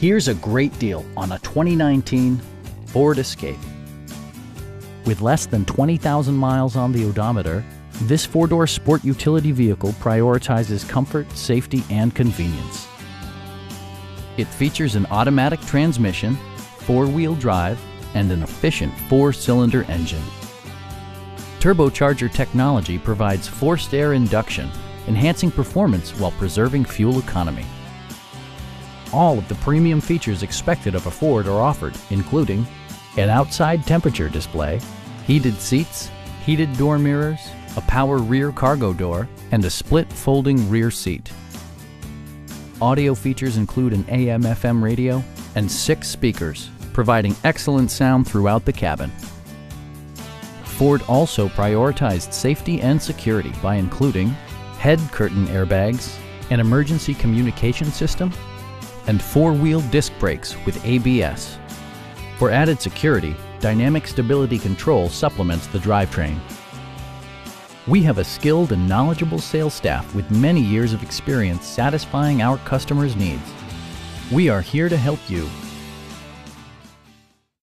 Here's a great deal on a 2019 Ford Escape. With less than 20,000 miles on the odometer, this four-door sport utility vehicle prioritizes comfort, safety, and convenience. It features an automatic transmission, four-wheel drive, and an efficient four-cylinder engine. Turbocharger technology provides forced air induction, enhancing performance while preserving fuel economy. All of the premium features expected of a Ford are offered, including an outside temperature display, heated seats, heated door mirrors, a power rear cargo door, and a split folding rear seat. Audio features include an AM-FM radio and six speakers, providing excellent sound throughout the cabin. Ford also prioritized safety and security by including head curtain airbags, an emergency communication system, and four-wheel disc brakes with ABS. For added security, Dynamic Stability Control supplements the drivetrain. We have a skilled and knowledgeable sales staff with many years of experience satisfying our customers' needs. We are here to help you